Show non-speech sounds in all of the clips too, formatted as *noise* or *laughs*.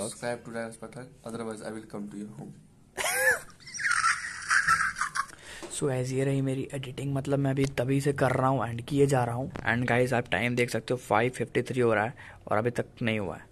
vlog. Subscribe to Ryan Pathak, otherwise I will come to your home. So so, ऐसी रही मेरी editing मतलब मैं अभी तभी से कर रहा हूँ एंड किए जा रहा हूँ एंड गाइज़ आप टाइम देख सकते हो फाइव फिफ्टी थ्री हो रहा है और अभी तक नहीं हुआ है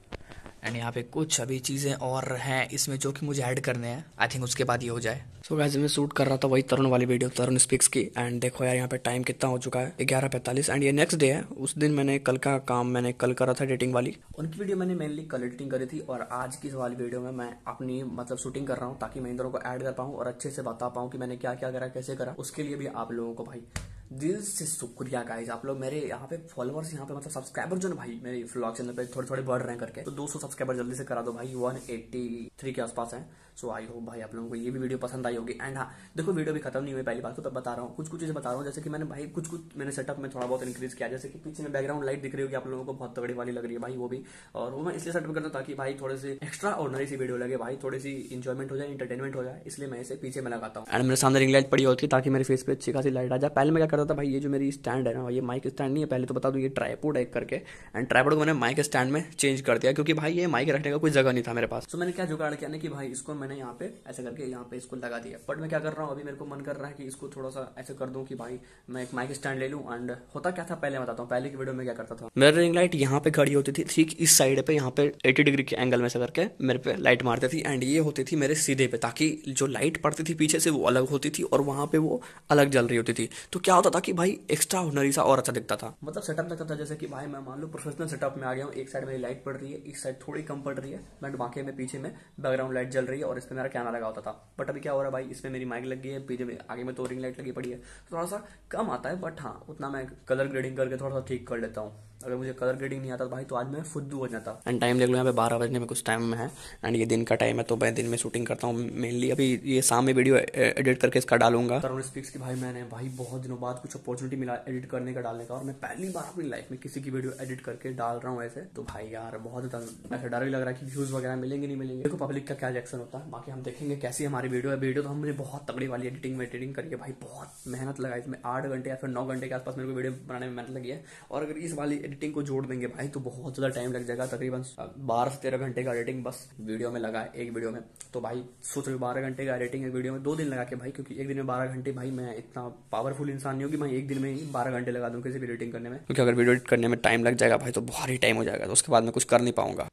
एंड यहाँ पे कुछ अभी चीज़ें और हैं इसमें जो कि मुझे ऐड करने हैं। आई थिंक उसके बाद ये हो जाए। सो so, मैं शूट कर रहा था वही तरुण वाली वीडियो तरुण स्पिक्स की। एंड देखो यार यहाँ पे टाइम कितना हो चुका है। ग्यारह पैंतालीस। एंड ये नेक्स्ट डे है। उस दिन मैंने कल का काम मैंने कल करा था एडिटिंग वाली। उनकी वीडियो मैंने मेनली कल एडिटिंग करी थी। और आज की वाली वीडियो में मैं अपनी मतलब शूटिंग कर रहा हूँ। ताकि मैं इन दोनों को ऐड कर पाऊँ और अच्छे से बता पाऊँ कि मैंने क्या क्या करा कैसे करा। उसके लिए भी आप लोगों को भाई दिल से शुक्रिया गाइज़ आप लोग मेरे यहाँ पे फॉलोअर्स यहाँ पे मतलब सब्सक्राइबर जो ना भाई, मेरे व्लॉग चैनल पे थोड़े थोड़े बढ़ रहे हैं करके तो 200 सब्सक्राइबर जल्दी से करा दो भाई. 183 के आसपास है. सो आई होप भाई आप लोगों को ये भी वीडियो पसंद आई होगी। एंड हाँ देखो वीडियो भी खत्म नहीं हुई पहली बात तो तब बता रहा हूँ। कुछ कुछ चीज़ें बता रहा हूँ जैसे कि मैंने भाई कुछ कुछ मैंने सेटअप में थोड़ा बहुत इंक्रीज किया जैसे कि पीछे में बैकग्राउंड लाइट दिख रही होगी आप लोगों को बहुत तगड़ी वाली लग रही है भाई वो भी। और वो मैं इसलिए सेटअप करता हूँ ताकि भाई थोड़े से एक्स्ट्रा ऑर्डनरी सी वीडियो लगे भाई थोड़ी सी इंजॉयमेंट हो जाए इंटरटेनमेंट हो जाए। इसलिए मैं इसे पीछे में लगाता हूँ। एंड मेरे सामने रिंग लाइट पड़ी होती है ताकि मेरे फेस पे अच्छी खासी लाइट आ जाए। पहले मैं क्या करता था भाई ये जो मेरी स्टैंड है ना ये माइक स्टैंड नहीं है पहले तो बता दूँ ये ट्राईपोड है करके। एंड ट्राईपोड को मैंने माइक स्टैंड में चेंज कर दिया क्योंकि भाई ये माइक रखने का कोई जगह नहीं था मेरे पास। तो मैंने क्या जुगाड़ किया ना कि भाई इसको मैंने यहाँ पे ऐसे करके यहाँ पे इसको लगा दिया। बट मैं क्या कर रहा हूँ? अभी मेरे को मन कर रहा है कि इसको थोड़ा सा ऐसे कर दूँ कि भाई, मैं एक माइक स्टैंड ले लूँ। एंड होता क्या था? पहले बताता हूँ। पहले की वीडियो में क्या करता था? मेरी रिंग लाइट यहाँ पे खड़ी होती थी। ठीक इस साइड पे यहाँ पे एटी डिग्री के एंगल में से करके मेरे पे लाइट मारती थी। एंड ये होती थी मेरे सीधे पे, ताकि जो लाइट पड़ती थी पीछे से वो अलग होती थी और वहाँ पे वो अलग जल रही होती थी। तो क्या होता था कि भाई एक्स्ट्रा ऑर्डनरी सा और अच्छा दिखता था। मतलब सेटअप लगता था? जैसे कि भाई, मैं मान लो प्रोफेशनल सेटअप में आ गया हूँ। एक साइड मेरी लाइट पड़ रही है, एक साइड थोड़ी कम पड़ रही है। बट बाकी में पीछे में बैकग्राउंड लाइट जल रही है और इसमें मेरा कैमरा लगा होता था। बट अभी क्या हो रहा है भाई? इसमें मेरी माइक लग गई है, पीछे में आगे में तो रिंग लाइट लगी पड़ी है। थोड़ा सा कम आता है बट हाँ उतना मैं कलर ग्रेडिंग करके थोड़ा सा ठीक कर लेता हूँ। अगर मुझे कलर ग्रेडिंग नहीं आता तो भाई तो आज मैं फुद्दू हो जाता। एंड टाइम देख लो यहाँ पे बारह बजने में कुछ टाइम में है। एंड ये दिन का टाइम है तो मैं दिन में शूटिंग करता हूँ मेनली अभी ये शाम में वीडियो एडिट करके इसका डालूँगा। तरुण स्पीक्स की भाई मैंने भाई बहुत दिनों बाद कुछ अपॉर्चुनिटी मिला एडिट करने का डालने का और मैं पहली बार अपनी लाइफ में किसी की वीडियो एडिट करके डाल रहा हूँ ऐसे। तो भाई यार बहुत ऐसा डर भी लग रहा है कि व्यूज़ वगैरह मिलेंगे नहीं मिलेंगे। देखो पब्लिक का क्या रिएक्शन होता है। बाकी हम देखेंगे कैसी हमारी वीडियो है। वीडियो तो हमने बहुत तगड़ी वाली एडिटिंग में एडिटिंग करके भाई बहुत मेहनत लगाई। इसमें आठ घंटे या फिर नौ घंटे के आसपास मेरे को वीडियो बनाने में मेहनत लगी है। और अगर इस वाली एडिटिंग को जोड़ देंगे भाई तो बहुत ज़्यादा टाइम लग जाएगा तकरीबन। बारह से तेरह घंटे का एडिटिंग बस वीडियो में लगा एक वीडियो में। तो भाई, सोच रहे बारह घंटे का एडिटिंग एक वीडियो में दो दिन लगा के भाई, क्योंकि एक दिन में बारह घंटे भाई, मैं इतना पावरफुल इंसान नहीं हूँ कि मैं एक दिन में ही बारह घंटे लगा दूँ किसी भी एडिटिंग करने में। क्योंकि अगर वीडियो एडिट करने में टाइम लग जाएगा भाई तो भारी टाइम हो जाएगा तो उसके बाद मैं कुछ कर नहीं पाऊँगा।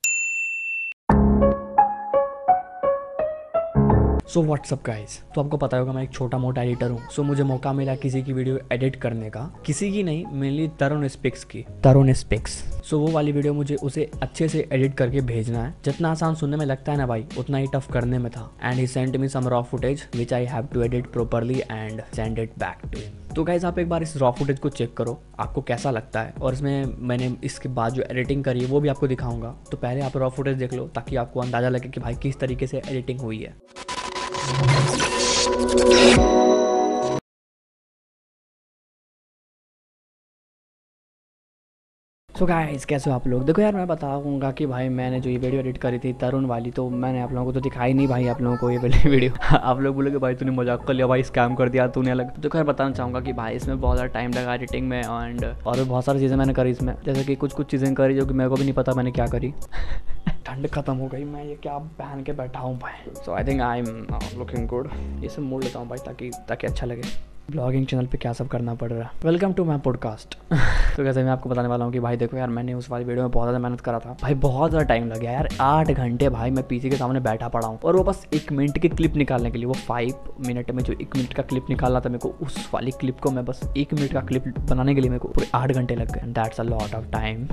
सो व्हाट्सअप गाइस तो आपको पता होगा मैं एक छोटा मोटा एडिटर हूँ। सो so, मुझे मौका मिला किसी की वीडियो एडिट करने का। किसी की नहीं मेनली तरुण स्पिक्स की। तरुण स्पिक्स सो so, वो वाली वीडियो मुझे उसे अच्छे से एडिट करके भेजना है। जितना आसान सुनने में लगता है ना भाई उतना ही टफ करने में था। And he sent me some raw footage which I have to edit properly and send it back to him तो गाइज़ आप एक बार इस रॉ फुटेज को चेक करो। आपको कैसा लगता है? और इसमें मैंने इसके बाद जो एडिटिंग करी है वो भी आपको दिखाऊँगा। तो पहले आप रॉ फुटेज देख लो ताकि आपको अंदाज़ा लगे कि भाई किस तरीके से एडिटिंग हुई है। you सो so गाइस कैसे हो आप लोग? देखो यार, मैं बताऊँगा कि भाई, मैंने जो ये वीडियो एडिट करी थी तरुण वाली तो मैंने आप लोगों को तो दिखाई नहीं भाई, आप लोगों को ये वाली वीडियो *laughs* आप लोग बोलोगे भाई, तूने मज़ाक कर लिया, भाई स्कैम कर दिया, तूने अलग। तो खैर बताना चाहूँगा कि भाई, इसमें बहुत ज़्यादा टाइम लगा एडिटिंग में एंड और बहुत सारी चीज़ें मैंने करी इसमें। जैसे कि कुछ कुछ चीज़ें करी जो कि मेरे को भी नहीं पता मैंने क्या करी। *laughs* ठंड खत्म हो गई, मैं ये क्या पहन के बैठा हूँ भाई। So I think I am looking good ये सब मोड़ लेता हूँ भाई, ताकि ताकि अच्छा लगे। ब्लॉगिंग चैनल पे क्या सब करना पड़ रहा है। वेलकम टू माई पॉडकास्ट तो कैसे मैं आपको बताने वाला हूँ कि भाई देखो यार, मैंने उस वाली वीडियो में बहुत ज़्यादा मेहनत करा था। भाई बहुत ज़्यादा टाइम लग गया यार। आठ घंटे भाई मैं पीछे के सामने बैठा पड़ा हूँ। और वो बस एक मिनट की क्लिप निकालने के लिए, वो फाइव मिनट में जो एक मिनट का क्लिप निकालना था मेरे को, उस वाली क्लिप को मैं बस एक मिनट का क्लिप बनाने के लिए मेरे को पूरे आठ घंटे लग गए। That's a lot of time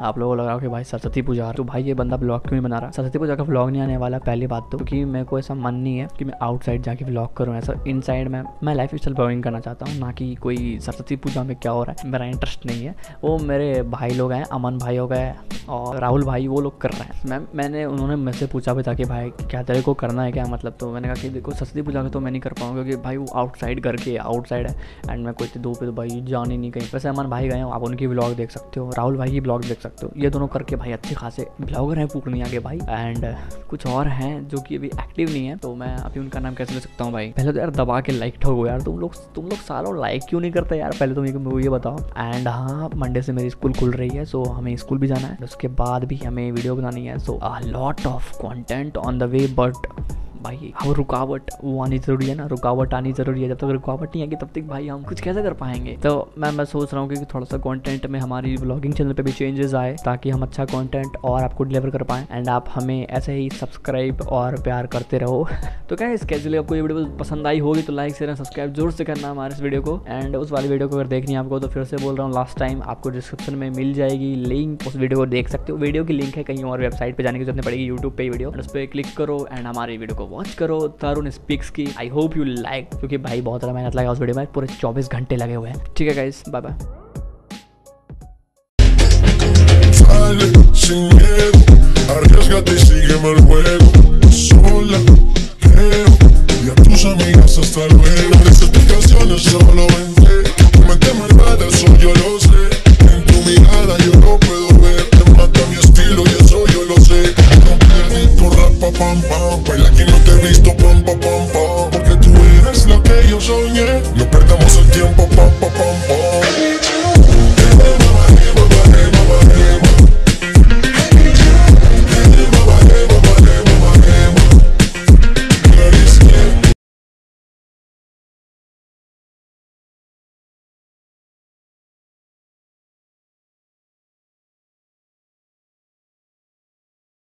आप लोगों को लग रहा कि भाई सरस्वती पूजा तो भाई ये बंदा ब्लॉग क्यों नहीं बना रहा? सरस्वती पूजा का ब्लॉग नहीं आने वाला, पहली बात तो क्योंकि मेरे को ऐसा मन नहीं है कि मैं आउटसाइड जाके ब्लॉग करूँ। ऐसा इन साइड में मैं लाइफ ब्लॉगिंग करना चाहता हूँ, ना कि कोई सरस्वती पूजा में क्या हो रहा है, मेरा इंटरेस्ट नहीं है। वो मेरे भाई लोग हैं, अमन भाई हो गए और राहुल भाई, वो लोग कर रहे हैं। मैम मैंने, उन्होंने मेरे से पूछा भी था कि भाई, क्या तेरे को करना है क्या? मतलब तो मैंने कहा कि देखो, सरस्वती पूजा का तो मैं नहीं कर पाऊँगा क्योंकि भाई वो आउटसाइड घर के आउटसाइड है एंड मैं कोई दो पे तो भाई जान ही नहीं कहीं। वैसे अमन भाई गए आप उनकी ब्लॉग देख सकते हो, राहुल भाई की ब्लॉग देख सकते हो। ये दोनों करके भाई अच्छे खासे ब्लॉगर हैं पूर्णिया के भाई एंड कुछ और हैं जो कि अभी एक्टिव नहीं है तो मैं अभी उनका नाम कैसे ले सकता हूँ भाई? पहले तो यार दबा के लाइक ठोको यार, तुम लोग तुम लोग सालों लाइक क्यों नहीं करते यार? पहले तुम ये, ये बताओ। एंड हाँ मंडे से मेरी स्कूल खुल रही है सो हमें स्कूल भी जाना है। उसके बाद भी हमें वीडियो बनानी है। So a lot of content on the way but भाई हम रुकावट वो आनी ज़रूरी है ना, रुकावट आनी ज़रूरी है। जब तक रुकावट नहीं आएगी, तब तक भाई हम कुछ कैसे कर पाएँगे? तो मैं मैं सोच रहा हूँ कि थोड़ा सा कॉन्टेंट में हमारी ब्लॉगिंग चैनल पर भी चेंजेस आए, ताकि हम अच्छा कॉन्टेंट और आपको डिलीवर कर पाएँ। एंड आप हमें ऐसे ही सब्सक्राइब और प्यार करते रहो। *laughs* तो क्या इसके कैसे आपको ये वीडियो पसंद आई होगी तो लाइक शेयर सब्सक्राइब ज़रूर से करना हमारे इस वीडियो को। एंड उस वाली वीडियो को अगर देखनी है आपको तो फिर से बोल रहा हूँ लास्ट टाइम आपको डिस्क्रिप्शन में मिल जाएगी लिंक उस वीडियो को देख सकते हो। वीडियो की लिंक है कहीं और वेबसाइट पर जाने की ज़रूरत पड़ेगी यूट्यूब पे वीडियो उस पर क्लिक करो एंड हमारी वीडियो को वॉच करो, तरुण स्पीक्स की आई होप यू लाइक क्योंकि भाई बहुत ज़्यादा मेहनत लगा उस वीडियो में, पूरे चौबीस घंटे लगे हुए हैं। ठीक है गाइस बाय बाय